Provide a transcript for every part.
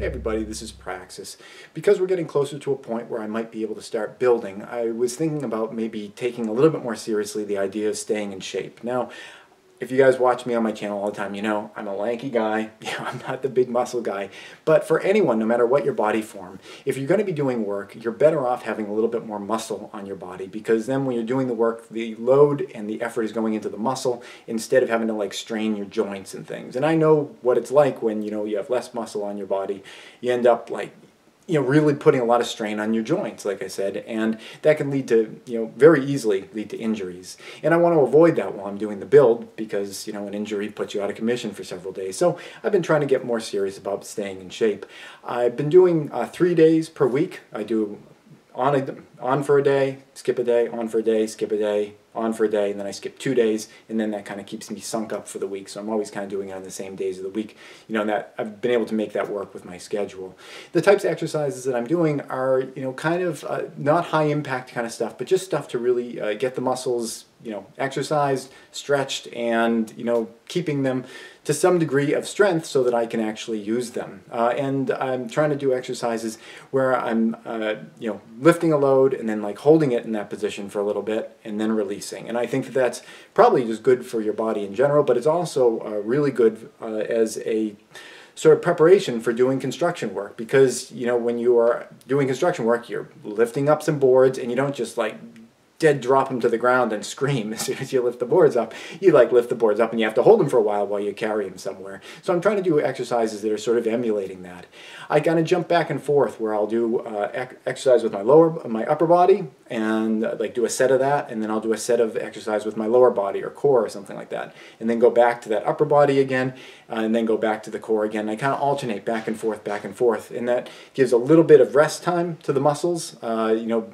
everybody, this is Praxis. Because we're getting closer to a point where I might be able to start building, I was thinking about maybe taking a little bit more seriously the idea of staying in shape. Now, if you guys watch me on my channel all the time, you know I'm a lanky guy. I'm not the big muscle guy. But for anyone, no matter what your body form, if you're going to be doing work, you're better off having a little bit more muscle on your body because then when you're doing the work, the load and the effort is going into the muscle instead of having to like strain your joints and things. And I know what it's like when, you know, you have less muscle on your body. You end up like you know, really putting a lot of strain on your joints, like I said, and that can lead to, you know, very easily lead to injuries. And I want to avoid that while I'm doing the build because, you know, an injury puts you out of commission for several days. So I've been trying to get more serious about staying in shape. I've been doing uh, three days per week. I do on, a, on for a day, skip a day, on for a day, skip a day, on for a day, and then I skip two days, and then that kind of keeps me sunk up for the week. So I'm always kind of doing it on the same days of the week. You know, that I've been able to make that work with my schedule. The types of exercises that I'm doing are, you know, kind of uh, not high impact kind of stuff, but just stuff to really uh, get the muscles you know, exercised, stretched, and, you know, keeping them to some degree of strength so that I can actually use them. Uh, and I'm trying to do exercises where I'm, uh, you know, lifting a load and then like holding it in that position for a little bit and then releasing. And I think that that's probably just good for your body in general, but it's also uh, really good uh, as a sort of preparation for doing construction work because you know when you are doing construction work you're lifting up some boards and you don't just like dead drop them to the ground and scream as soon as you lift the boards up. You like lift the boards up and you have to hold them for a while while you carry them somewhere. So I'm trying to do exercises that are sort of emulating that. I kind of jump back and forth where I'll do uh, exercise with my lower, my upper body and uh, like do a set of that and then I'll do a set of exercise with my lower body or core or something like that. And then go back to that upper body again uh, and then go back to the core again. I kind of alternate back and forth, back and forth. And that gives a little bit of rest time to the muscles. Uh, you know,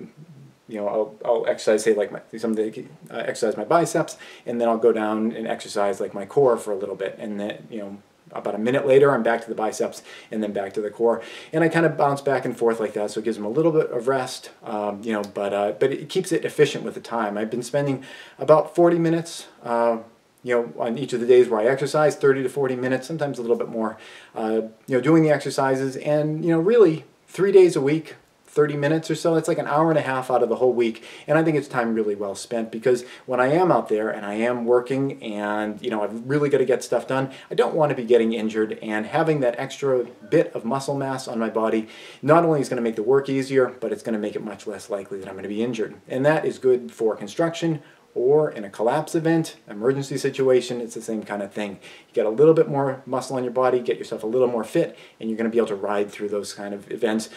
you know, I'll, I'll exercise, say, like my, some day, uh, exercise my biceps, and then I'll go down and exercise like my core for a little bit, and then, you know, about a minute later, I'm back to the biceps and then back to the core. And I kind of bounce back and forth like that, so it gives them a little bit of rest, um, you know, but, uh, but it keeps it efficient with the time. I've been spending about 40 minutes, uh, you know, on each of the days where I exercise, 30 to 40 minutes, sometimes a little bit more, uh, you know, doing the exercises and, you know, really three days a week, 30 minutes or so. It's like an hour and a half out of the whole week. And I think it's time really well spent because when I am out there and I am working and, you know, I've really got to get stuff done, I don't want to be getting injured. And having that extra bit of muscle mass on my body not only is going to make the work easier, but it's going to make it much less likely that I'm going to be injured. And that is good for construction or in a collapse event, emergency situation, it's the same kind of thing. You get a little bit more muscle on your body, get yourself a little more fit, and you're going to be able to ride through those kind of events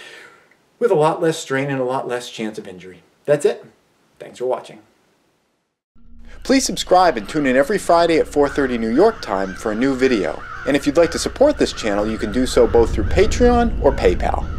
with a lot less strain and a lot less chance of injury. That's it. Thanks for watching. Please subscribe and tune in every Friday at 4.30 New York time for a new video. And if you'd like to support this channel, you can do so both through Patreon or PayPal.